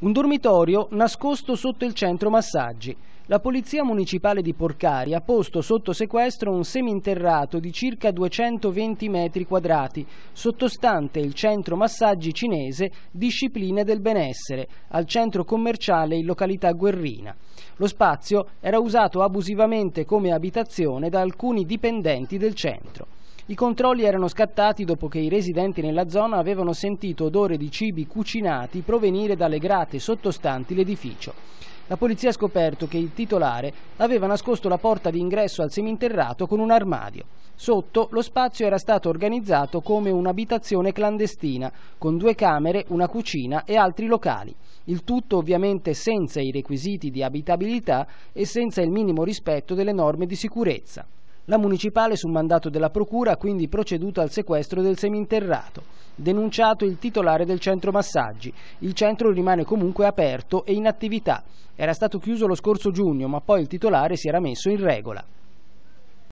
Un dormitorio nascosto sotto il centro massaggi. La Polizia Municipale di Porcari ha posto sotto sequestro un seminterrato di circa 220 metri quadrati, sottostante il centro massaggi cinese Discipline del Benessere, al centro commerciale in località Guerrina. Lo spazio era usato abusivamente come abitazione da alcuni dipendenti del centro. I controlli erano scattati dopo che i residenti nella zona avevano sentito odore di cibi cucinati provenire dalle grate sottostanti l'edificio. La polizia ha scoperto che il titolare aveva nascosto la porta d'ingresso al seminterrato con un armadio. Sotto lo spazio era stato organizzato come un'abitazione clandestina, con due camere, una cucina e altri locali. Il tutto ovviamente senza i requisiti di abitabilità e senza il minimo rispetto delle norme di sicurezza. La municipale, su mandato della Procura, ha quindi proceduto al sequestro del seminterrato. Denunciato il titolare del centro massaggi. Il centro rimane comunque aperto e in attività. Era stato chiuso lo scorso giugno, ma poi il titolare si era messo in regola.